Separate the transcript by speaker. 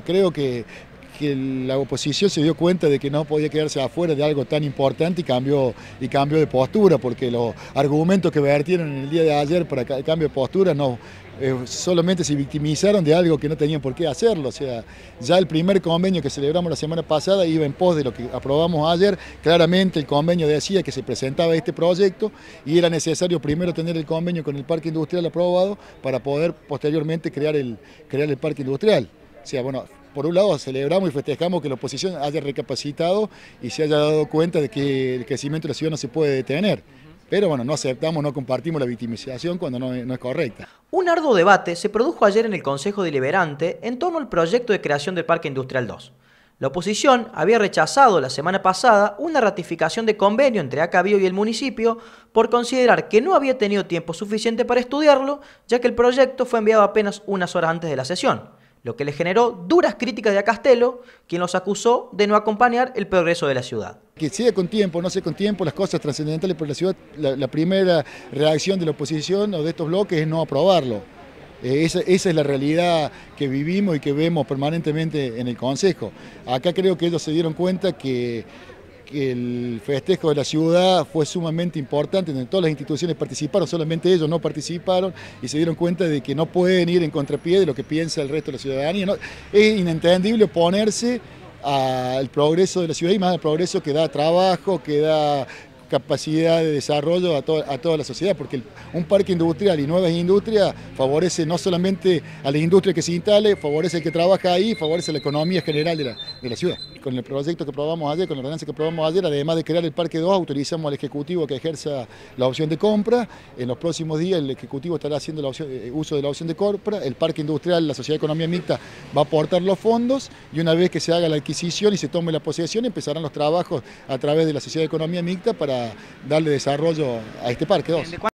Speaker 1: creo que, que la oposición se dio cuenta de que no podía quedarse afuera de algo tan importante y cambió, y cambió de postura, porque los argumentos que vertieron en el día de ayer para el cambio de postura no, eh, solamente se victimizaron de algo que no tenían por qué hacerlo. O sea, ya el primer convenio que celebramos la semana pasada iba en pos de lo que aprobamos ayer. Claramente el convenio decía que se presentaba este proyecto y era necesario primero tener el convenio con el parque industrial aprobado para poder posteriormente crear el, crear el parque industrial. O sea, bueno, por un lado celebramos y festejamos que la oposición haya recapacitado y se haya dado cuenta de que el crecimiento de la ciudad no se puede detener. Pero bueno, no aceptamos, no compartimos la victimización cuando no, no, es correcta.
Speaker 2: Un arduo debate se produjo ayer en el Consejo Deliberante en torno al proyecto de creación del Parque Industrial 2. La oposición había rechazado la semana pasada una ratificación de convenio entre Acabío y el municipio por considerar que no había tenido tiempo suficiente para estudiarlo, ya que el proyecto fue enviado apenas unas horas antes de la sesión lo que le generó duras críticas de a Castelo, quien los acusó de no acompañar el progreso de la ciudad.
Speaker 1: Que siga con tiempo, no sé con tiempo, las cosas trascendentales por la ciudad, la, primera reacción de la oposición o de estos bloques es no aprobarlo. Eh, esa, es la realidad que vivimos y que vemos permanentemente en el Consejo. Acá creo que ellos se dieron cuenta que el festejo de la ciudad fue sumamente importante, donde todas las instituciones participaron, solamente ellos no participaron y se dieron cuenta de que no pueden ir en contrapié de lo que piensa el resto de la ciudadanía. es inentendible oponerse al progreso de la ciudad y más al progreso que da trabajo, que da capacidad de desarrollo a, a toda la sociedad, porque un parque industrial y nuevas industrias favorece no solamente a la industria que se instale, favorece al que trabaja ahí, favorece la economía general de la ciudad. Con el proyecto que aprobamos ayer, con la ordenanza que aprobamos ayer, además de crear el Parque 2, autorizamos al Ejecutivo que ejerza la opción de compra. En los próximos días el Ejecutivo estará haciendo la opción, eh, uso de la opción de compra. El Parque Industrial, la Sociedad de Economía Mixta, va a aportar los fondos y una vez que se haga la adquisición y se tome la posesión, empezarán los trabajos a través de la Sociedad de Economía Mixta para darle desarrollo a este parque 2.